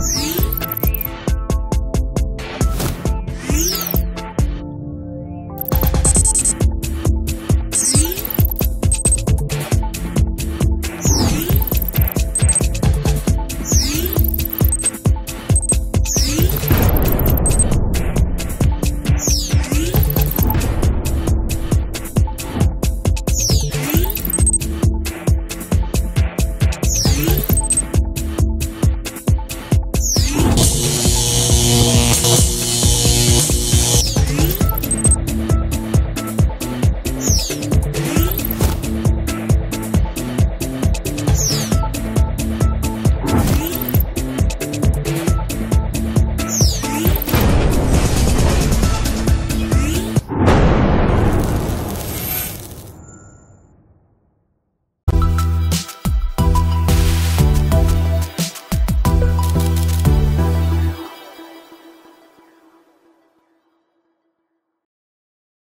Thanks.